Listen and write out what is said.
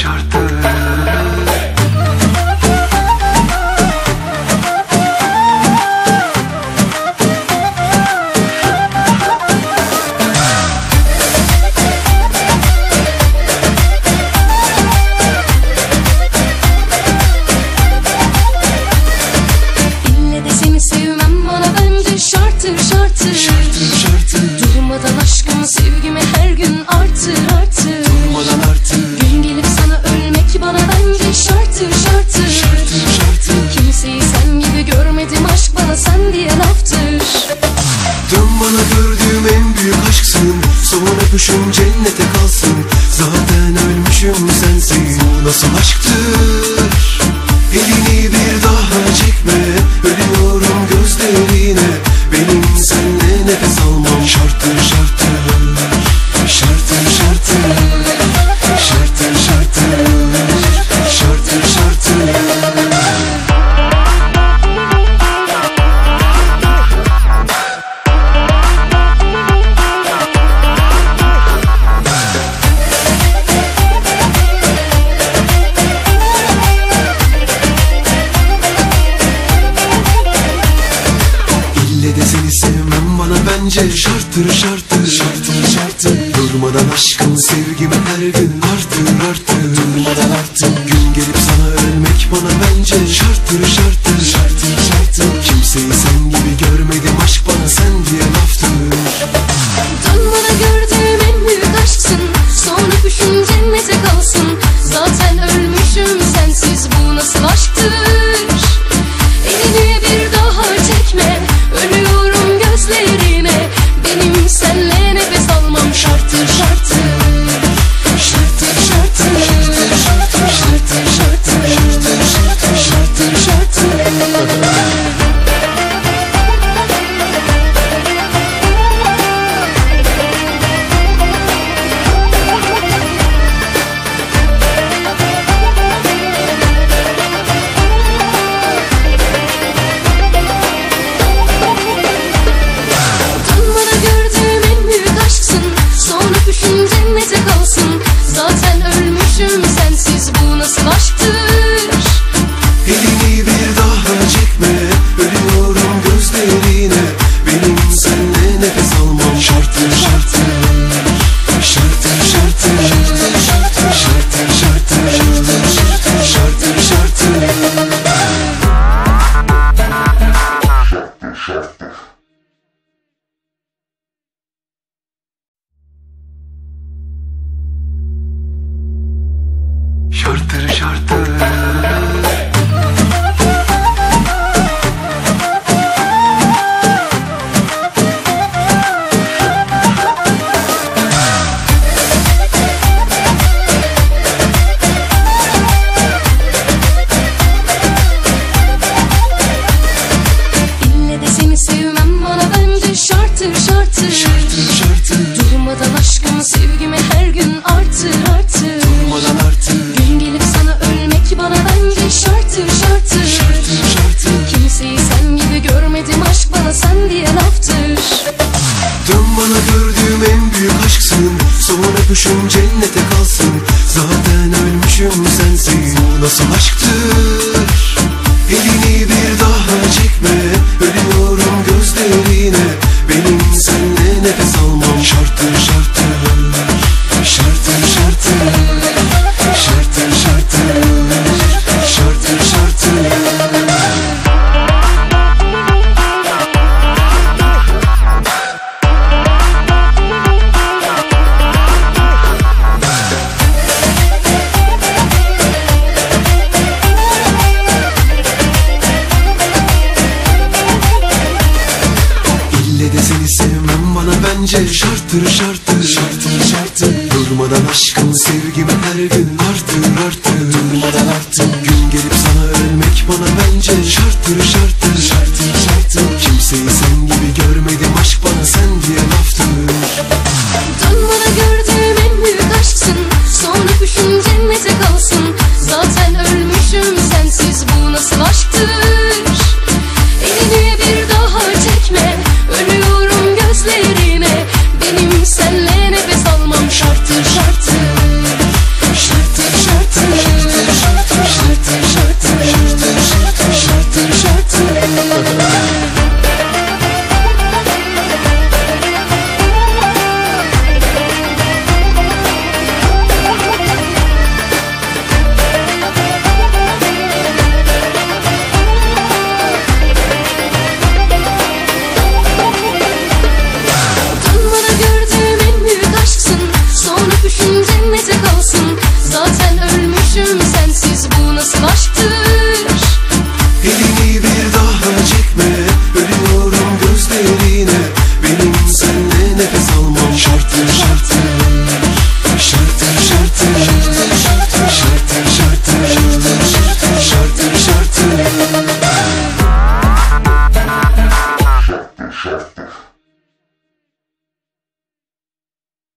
şartı öpüşüm cennete kalsın. Zaten ölmüşüm sensin. Nasıl aşktır? Elini bir daha çekme. Ölüyorum gözlerine. Benim Sence şarttır şarttır Şarttır şarttır Durmadan aşkın sevgimi her gün artır artır. Durmadan artır Gün gelip sana ölmek bana bence şarttır şarttır Şarttır şarttır Kimseyi sen gibi görmedim aşk bana sen diye laftır. Kavuşmuşum cennete kalsın. Zaten ölmüşüm sensin nasıl aşktır? Arttır şartı, şartı şartı Durmadan aşkım sevgimi her gün artır artır. Durmadan artır Gün gelip sana ölmek bana bence Şarttır şartı, şartı şartı Kimseyi sen gibi görmedim.